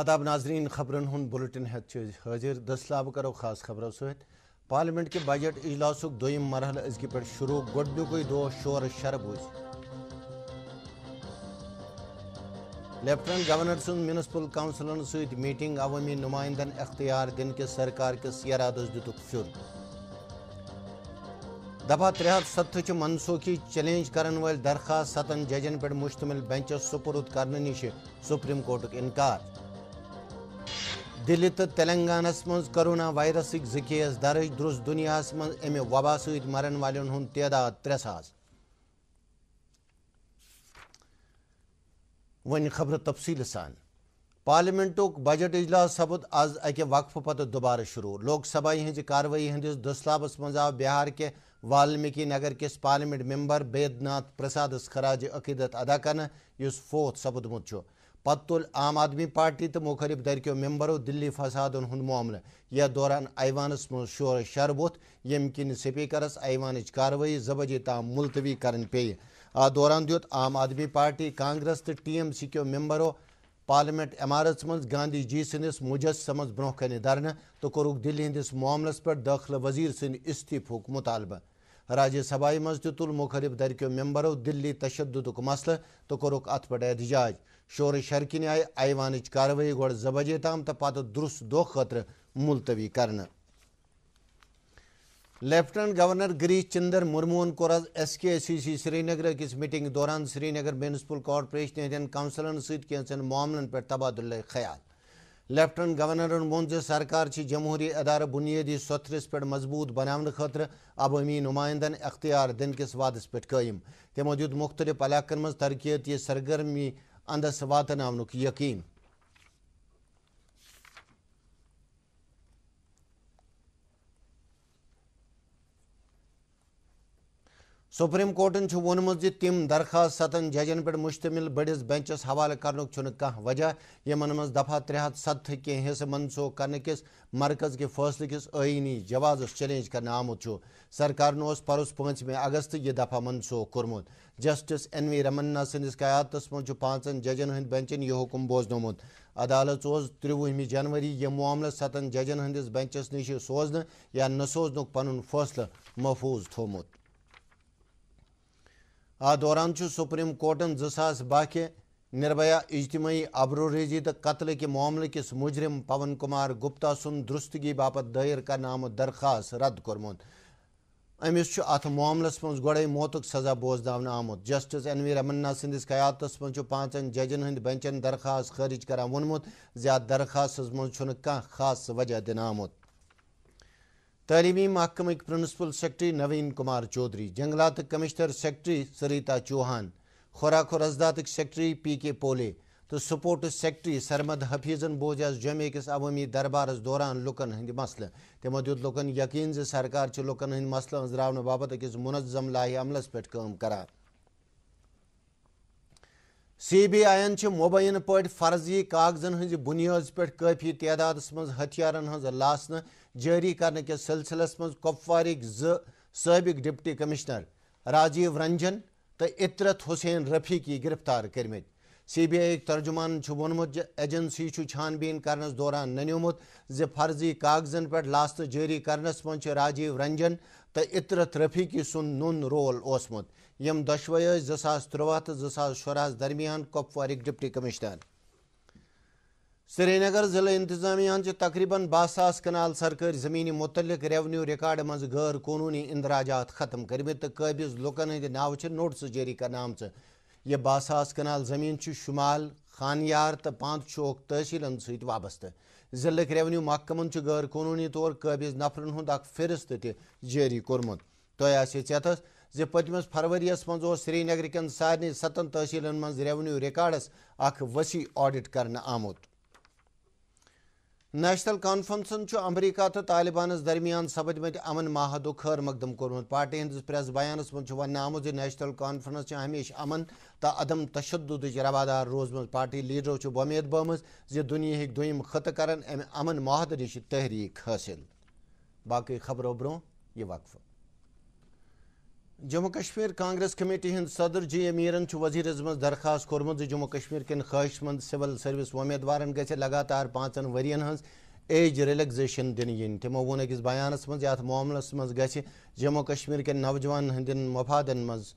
آداب ناظرین، خبرن ہند بلٹن ہت حاضر۔ دسلاب کرو خاص خبرو ست پارلیمنٹ کے بجٹ اجلاس دویم مرحلہ ازکہ پہ شروع۔ گۄڈنیُکُے دۄہ شور شر بوٗزۍ لیفٹنٹ گورنر سٕنٛز میونسپل کونسلن سۭتۍ میٹنگ عوٲمی نمائندن اختیار دن کس سرکار کس ارادس دِتُکھ پھیُر دفعہ ترٛےٚ ہتھ ستتھٕچہِ منسوخی چیلنج کرن وٲلۍ درخواست ستن ججن پٮ۪ٹھ مشتمل بینچس سپرد کرنہٕ نِش سپریم کورٹُک انکار۔ دلی تو تلنگانس من کرونا وائرسک زٕ درج درست دنیا من امہ وبا ست مرن والن ہند تعداد ترے ساس ون خبر تفصیل سان۔ پارلیمنٹک بجٹ اجلاس سپد آز اکہ وقفہ پتہ دوبارہ شروع۔ لوک سبھا ہز کاروی ہندس دسلابس من آو بہار کے والمیکی نگر کس پارلیمنٹ ممبر بید ناتھ پرسادس خراج عقیدت ادا کرنا اس فوت سپدمت پتہ تل عام آدمی پارٹی تو مخالف درکیو ممبرو دلی فساد ہند معاملہ۔ یتھ دوران ایوانس من شور شر ووت یم کن سپیکرس ایوان کاروی زٕ بجے تام ملتوی کرن پی ات دوران دیت عام آدمی پارٹی کانگریس تو ٹی ایم سی کیو ممبرو پارلیمنٹ عمارت من گاندھی جی سندس مجسمس برہ کن دھرنہ تو کورک دلی ہندس معاملس پہ داخلہ وزیر سند استعفک مطالبہ۔ راجیہ سبھا مز تل مخالف درکیو ممبرو دلی تشدد مسئلہ تو کورک ات پہ احتجاج۔ شور شرکن آئی ایوان کاروی گوڑ زٕ بجے تام تو پتہ درست دہ خاطر ملتوی کرنا لیفٹنٹ گورنر گریش چندر مرمون کور ایس کے سی سی سری نگر کس میٹنگ دوران سری نگر میونسپل کارپوریشن ہندین کونسلن ست کینچن معاملن پہ تبادلہ خیال۔ لیفٹنٹ گورنرن وون سرکار جمہوری ادارہ بنیادی ستھرس پہ مضبوط بنانے خاطر عوامی نمائندن اختیار دن کس وعدس پہ قائم۔ تمو دیت مختلف علاقن من ترقیتی سرگرمی اندس واتناونک یقین۔ سپریم کورٹن وونمت تم درخواست ستن ججن پہ مشتمل بڑس بینچس حوالہ کرنک کھانا وجہ۔ یمن من دفعہ ترے ہاتھ ستھ کی حصہ منسوخ کرنے کس مرکز کے فیصلے کس آئینی جواز چیلنج کرنا آمت سرکار اس پروس پانچم اگست یہ دفعہ منسوخ کورمت۔ جسٹس این وی رمنا سندس قیادت من پانچن ججن ہند بینچن یہ حکم بوزنومت۔ عدالت تروہم جنوری یہ معاملہ ستن ججن ہندس بینچس نش سوزن یا نہ سوزن پن فیصلہ محفوظ تھومت۔ ات دوران سپریم کورٹن زاس باہ کے نربیا اجتماعی ابروریزی تو قتل کے معاملہ کس مجرم پون کمار گپتا سن درستگی باپت دائر کرنا آمت درخواست رد کورمت۔ امس ات معاملس من گوڑے موتک سزا بوزن آمت۔ جسٹس این وی رمنا سندس قیادت من پانچن ججن ہند بینچن درخواست خارج کران وونمت۔ زیادہ درخواست من خاص وجہ دن آمت۔ تعلیمی محکمک پرنسپل سیکٹری نوین کمار چودھری، جنگلات کمشنر سیکٹری سریتا چوہان، خوراک و رزدات سیکٹری پی کے پولے تو سپورٹس سیکٹری سرمد حفیظن بوز جمع کس عوامی دربارس دوران لکن ہند مسئلہ۔ تمو دیت لکن یقین ز سرکار لکن ہند مسئلہ انزراؤن بابت اکس منظم لاہی عملس پہ کام کران سی بی آئی این مبین پہ فرضی کاغذن ہز بنیاد پہ کافی تعداد من ہتھیارن ہز لاسنہ جاری کرنے کے سلسلس من کپوارک سابق ڈپٹی کمشنر راجیو رنجن تو اطرت حسین رفیقی گرفتار کرمت۔ سی بی آئی ترجمان وونمت ایجنسی چھان بین کرنس دوران ننیومت زِ فرضی کاغذن پہ لاسنہ جاری کرنس من راجیو رنجن تو اطرت رفیقی سن نون رول اوسمت۔ یم دشوے زٕ ساس ترٛواہ تہٕ زٕ ساس درمیان کپوارک ڈپٹی کمشنر۔ سری نگر ضلع انتظامیہ تقریباً بہ ساس کنال سرکاری زمین متعلق ریونیو ریکارڈ مز غیر قانونی اندراجات ختم کرمت تو قابض لکن ہند ناو نوٹس جاری کرنا آمت یہ بہ ساس کنال زمین شمال، خانیار تو پانت چوک تحصیلن ست وابستہ۔ ضلع ریونیو محکمن غیر قانونی طور قابض نفرن ہند اخ فہرست تہ جاری کورمت تہ آسہ ژےٚ زِ پٔتمِس فروریس منٛز اوس سری نگر کٮ۪ن سارنٕے ستن تحصیلن منٛز ریونیو ریکارڈس اکھ وسیع آڈٹ کرنہٕ آمُت نیشنل کانفرنسن امریکہ تو طالبانس درمیان سپدمت امن معاہدہ خیر مقدم کورمت۔ پارٹی ہندس پریس بیانس من ون آمت نیشنل کانفرنس ہمیشہ امن تو عدم تشدد روادار روزم پارٹی لیڈرو ومید بہم دنیا دم خطہ کرن امن معاہدہ نش تحریک حاصل باقی خبروں برو یہ وقفہ۔ جموں کشمیر کانگریس کمیٹی ہند صدر جی امیرن وزیر اعظم درخواست کورمت جی جموں کشمیر کن خواہش مند سول سروس امیدوارن گھر لگاتار پانچن ورین ہز ایج ریلیکزیشن دن ین۔ تمو وون اکس بیانس مز یت معاملس مز گھ جموں کشمیر کن نوجوان ہندن مفادن مز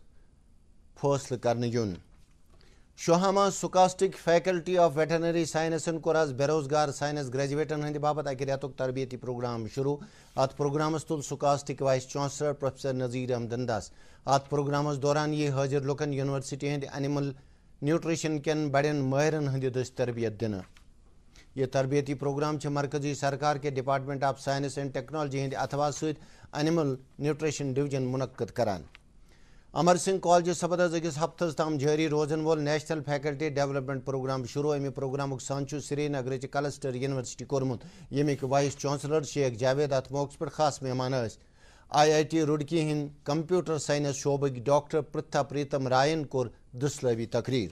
فیصلہ کرنے یون۔ شوہامہ سکاسٹک فیکلٹی آف ویٹرنری سائنسن کور آز بے روزگار سائنس گریجویٹن ہند باپت اکہ ریتک تربیتی پروگرام شروع۔ ات پروگرامس تل سکاسٹک vice chancellor professor Nazir Ahmad دس ات پروگرامس دوران یہ حاضر لکن یونیورسٹی ہند اینیمل نیوٹریشن کن بڑین ماہرن ہند دس تربیت دن یہ تربیتی پروگرام مرکزی سرکار کے department of science and technology ہند اتوا ست اینیمل نیوٹریشن ڈویژن منعقد کران۔ امر سنگھ کالج سپد اکس ہفتس تام جاری روزن وول نیشنل فیکلٹی ڈیولپمنٹ پروگرام شروع امہ پروگرام سانچ سری نگر کلسٹر یونیورسٹی کورمت۔ یمیک وائس چانسلر شیخ جاوید ات موقع پر خاص مہمان آئی آئی ٹی روڑکی ہند کمپیوٹر سائنس شعبک ڈاکٹر پرتھا پریتم رائن کور دسلوی تقریر۔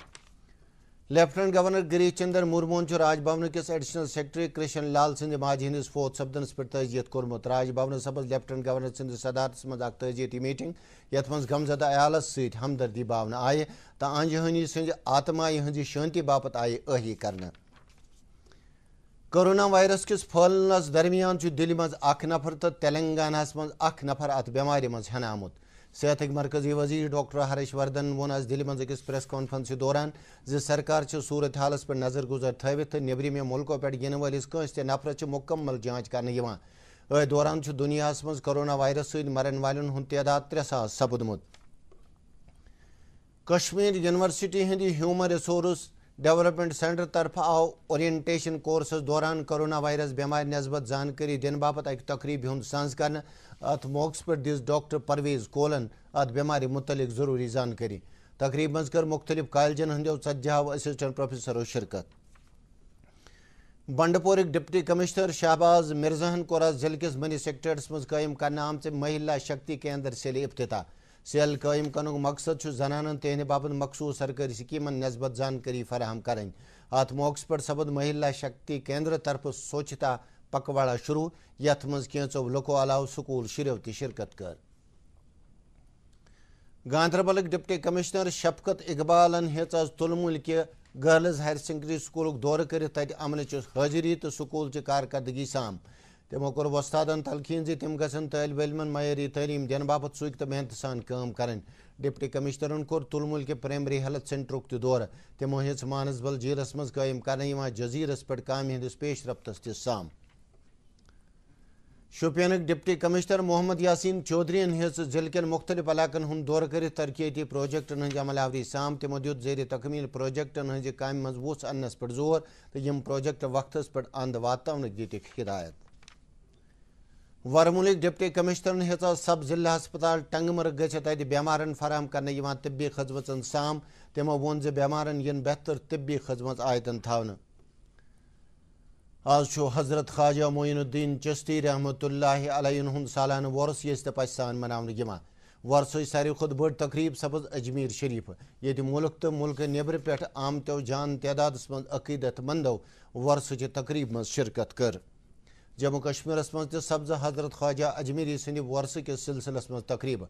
لیفٹنٹ گورنر گریش چندر مرمون راج بھون کس ایڈیشنل سیکرٹری کرشن لال سند ماجہ ہندس فوت سپدنس پہ تعزیت کورمت۔ راج بھون سپز لیفٹنٹ گورنر سند صدارت مز اخ تعزیتی میٹنگ۔ یت مز غمزدہ عیالس ست ہمدردی باؤن آئہ تو انجہنی سند آتمائی ہز شانتی باپت آئہ اہلی کرنا کرونا وائرس کس پھہلنس درمیان دل مز اخ نفر تو تلنگانہ مز اخ نفر ات بیمار مز ہن آمت صحت مرکزی وزیر ڈاکٹر ہریش وردن وون آج دلی مز اکس پریس کانفرنس دوران زی سرکار صورت حالس پہ نظر گزر تھوت نبرم ملکوں پہ ین ولس کنس تہ نفرس مکمل جانچ کرنے ات دوران دنیا مز کرونا وائرس ست مرن والن ہند تعداد ترے ساس سپدمت۔ کشمیر یونیورسٹی ہندی ہیومن ریسورس ڈیولپمنٹ سینٹر طرف آو، اورینٹیشن کورسس دوران کرونا وائرس بیمار نسبت زانکاری دن باپت اک تقریب ہند سانز کرنا ات موقع پر دس ڈاکٹر پرویز کولن ات بیماری متعلق ضروری زانکاری۔ تقریب مز کر مختلف کالجن ہندو ژتجیو اسسٹنٹ پروفیسرو شرکت۔ بنڈپورک ڈپٹی کمشنر شہباز مرزاہن کور ضلع کس منی سیکٹریٹس مز قائم کرنے آمت مہیلا شکتی کیندر سیل افتتاح۔ سیل قائم کرنک مقصد زنانن تہند باپت مخصوص سرکاری سکیمن نسبت زانکاری فراہم کریں۔ ات موقع پر سپد مہیلا شکتی کیندر طرف سوچتا پکواڑا شروع۔ یت مز کینچو لکو علاوہ سکول شریو تہ شرکت کر۔ گاندربلک ڈپٹی کمشنر شفقت اقبالن ہیچ آز تلمول کہ گرلز ہائر سیکنڈری سکولک دور کرت تت عملچ حاضری تو سکول چہ کارکردگی سام۔ تمو کور وستادن تلخین زی تم گھن طالب علمن معیاری تعلیم دن باپت سوک تو محنت سان کام کرن ڈپٹی کمشنرن کور تلمول کے پرائمری ہیلتھ سینٹرک تہ دور تمو ہیچ مانسبل جیلس مز قائم کرنے جزیرس پہ کام ہندس پیش رفتس تہ سام شوپینک ڈپٹی کمشنر محمد یاسین چودھرین ہز ضلع کن مختلف علاقن ہند دور کر ترقیتی پروجیکٹن ہز عمل آوری سام تمو دیت زیر تکمیل پروجیکٹن ہز کام مز وس انس پہ زور تو یم پروجیکٹ وقتس پہ اند واتنک دتک ہدایت ورمولک ڈپٹی کمشنر ہز سب ضلع ہسپتال ٹنگ مرگ گھت تت بیمارن فراہم کرنے طبی خدمت سام، تمو وون بیمارن ین بہتر طبی خدمت آیتن تھونہ آج حضرت خواجہ معین الدین چشتی رحمۃ اللہ علیہ ہند سالانہ ورس یس پہ سان منہ ورس ساروی کھت بڑ تقریب سپز اجمیر شریف یہ ملک تو ملک نبر پہ آمتو جان تعداد من عقیدت مندو ورس تقریب من شرکت کر۔ جموں کشمیرس مز سبز حضرت خواجہ اجمیری سند ورثہ کس سلسلس مز تقریب۔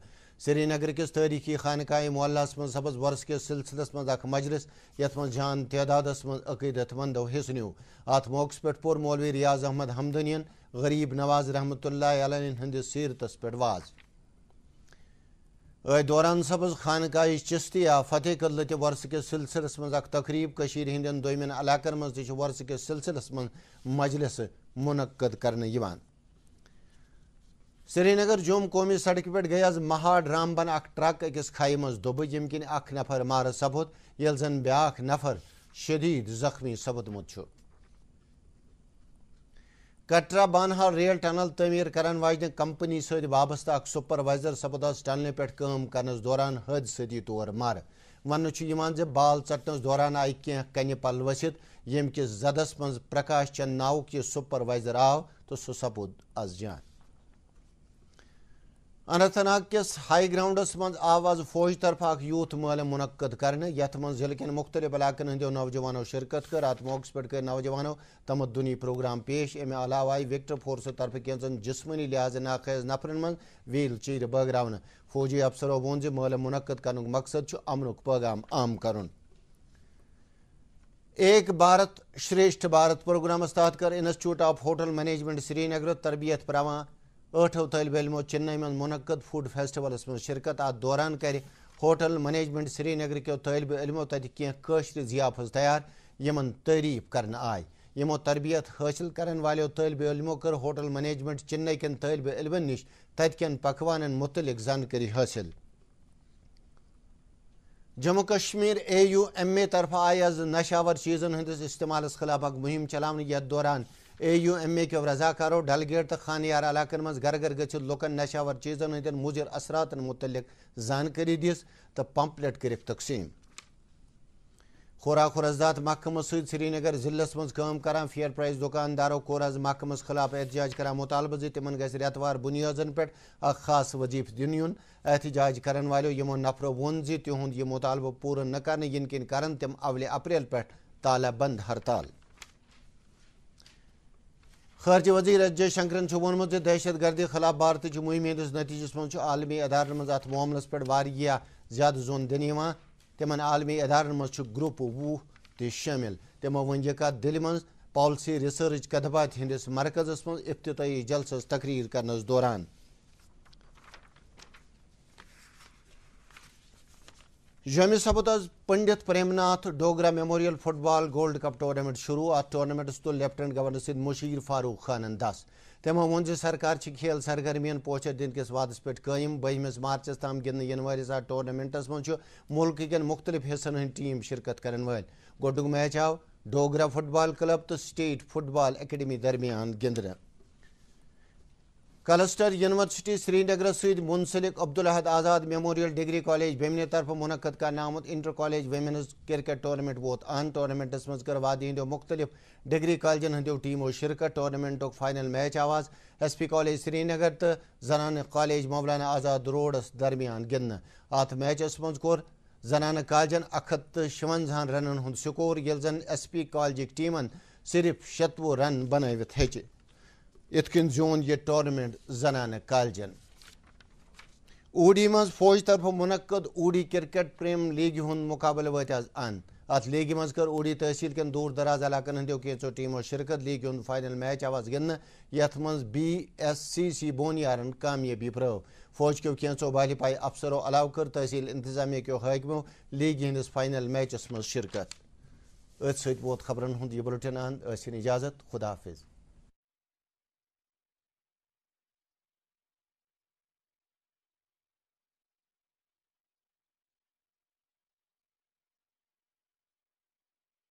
سری نگر کس تاریخی خانقاہ محلہ مز سبز ورثہ کس سلسلس مز اخ مجلس، یت من جان تعداد مز عقیدت مندو حصہ نیو ات موقع پہ پور مولوی ریاض احمد حمدنین، غریب نواز رحمۃ اللہ علیہ ہندس سیرتس پہ واز۔ دوران سبز خانقاہ چستیا فتح قدلت ورثہ کس سلسلس مز اخ تقریب۔ ہندین دومین علاقن مز تہ ورثہ کس سلسلس من مجلس۔ منعقد کرنے سری نگر جوم قومی سڑک پہ گئی آز مہاڈ رام بن اخ ٹرک اکس کھائی مز دب یم کن اخ نفر مار سپد یل زن بیاکھ نفر شدید زخمی سپدمت کٹرا بانہال ریل ٹنل تعمیر کرن واجن کمپنی ست وابستہ اخ سپروائزر سپد ٹنل پہ کرنس دوران حادثتی طور مار۔ ون بال ٹٹنس دوران آئی کی کنہ پل ورست یم کس زدس من پرکاش چند ناؤک یہ سپروائزر آو تو سہ سپود از جان۔ اننت ناگ کس ہائی گراؤنڈس من آو آز فوج طرف اخ یوتھ مل منعقد کرنے یت من ضلع کن مختلف علاقن ہندو نوجوانوں شرکت کر ات موقع پہ کر نوجوانوں تمدنی پروگرام پیش امہ علاوہ آئی وکٹر فورس طرف کینچن جسمانی لحاظ ناخیز نفرن من ویل چیر بغرا فوجی افسروں وون زِ منعقد کرن مقصد امن پیغام عام کرن ایک بھارت شریشٹھ بھارت پروگرامس تحت کر institute of hotel management Srinagar تربیت پراوان ٹھو طالب علمو چنئی من منعقد فوڈ فیسٹولس من شرکت ات دوران کر ہوٹل مینجمنٹ سری نگر کیو طالب علمو تت کی ضیافت تیار، یمن تعریف کرنا آئی یمو تربیت حاصل کرن والو طالب علمو کر ہوٹل مینجمنٹ چنئی کن طالب علمن نش تت پکوان متعلق زانکاری حاصل Jammu Kashmir A U M A طرف آئی از نشاور چیزن ہندس استعمال خلاف اک مہم چلانے دوران اے یو ایم اے کیو رضاکارو ڈل گیٹ تو خانیار علاقن مز گھر گھر گھت لکن نشاور چیزن ہند مضر اثرات متعلق زانکاری دس تو پمپلیٹ کرک تقسیم۔ خوراک و محکمہ ست سری نگر ضلع مز کام کران فیئر پرائز دکاندارو کور آز محکمس خلاف احتجاج کران مطالبہ زی تمن ریتوار بنیادن پہ اخ خاص وظیف دن یون احتجاج کرن والو یمو نفرو وون زی تہند یہ مطالبہ پورا نہ کرنے ین کن کرن تم اول اپریل پہ تالہ بند ہڑتال۔ خارجہ وزیر ایس جے شنکرن وونمت دہشت گردی خلاف بھارت مہم ہندس نتیجس من عالمی ادارن مز ات معاملس پہ زیادہ زون دن تمن عالمی ادارن مز گروپ وُہ تہ شامل۔ تمو ون یہ کت دل من پالسی ریسرچ کدبات ہندس مرکزس من افتتاحی جلسس تقریر کرنس دوران۔ جمع سپد آز Pandit Prem Nath Dogra memorial football gold cup tournament شروع ات ٹورنامنٹس تل لیفٹنٹ گورنر سید مشیر فاروق خانن دس تمو وون سرکار کھیل سرگرمین پوچھر دن کس وعدس پہ قائم۔ بہمس مارچس تام گندن ین والس ات ٹورنامنٹس من ملک کن مختلف حصن ہند ٹیم شرکت کرن ول گوڈک میچ آو ڈوگرا فٹ بال کلب تو سٹیٹ فٹ بال اکیڈمی درمیان گندن کلسٹر یونیورسٹی سری نگر ست منسلک Abdul Ahad Azad memorial degree college Bemina طرف منعقد کرنے آمت inter college women's cricket tournament ووت۔ ان ٹورنامنٹس مز کر وادی ہندو مختلف ڈگری کالجن ہندو ٹیمو شرکت۔ ٹورنامنٹ فائنل میچ آواز۔ S P college Srinagar تو زنانہ کالج مولانا آزاد روڈس درمیان گندن ات میچس مز کور زنانہ کالجن اک ہتھ تو شونزہن رنن ہند سکور یل زن ایس پی کالجک ٹیمن صرف شتوہ رن بنوت ہچ ات کن زون یہ ٹورنامنٹ زنانہ کالجن۔ اوڈی مز فوج طرف منعقد اوڈی کرکٹ پریم لیگ ہند مقابلہ وت آز ان۔ ات لیگ مز کر اوڈی تحصیل کن دور دراز علاقن ہندو کینچو ٹیمو شرکت لیگ ہند فائنل میچ آواز گندن یت مز بی ایس سی سی بونیارن کامیابی پرو۔ فوج کیو کینچو بالی پائی افسرو علاوہ کر تحصیل انتظامیہ کیو حاکمو لیگ ہندس فائنل میچس مز شرکت۔ ات ست ووت خبرن ہند یہ بلٹن اند اجازت۔ خدا حافظ۔